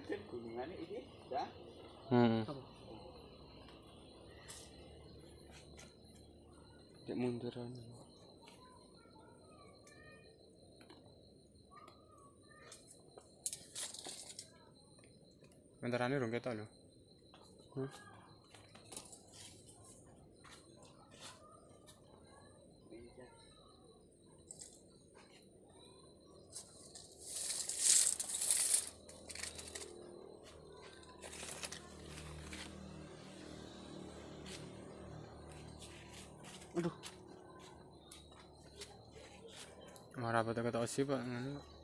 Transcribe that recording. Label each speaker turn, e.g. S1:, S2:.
S1: kan gunungannya ini dah
S2: Hmm. Cek munduran. Bentarane rong ketok lho. Hmm. Aduh. Marah apa ketok sih, Pak? Ngono.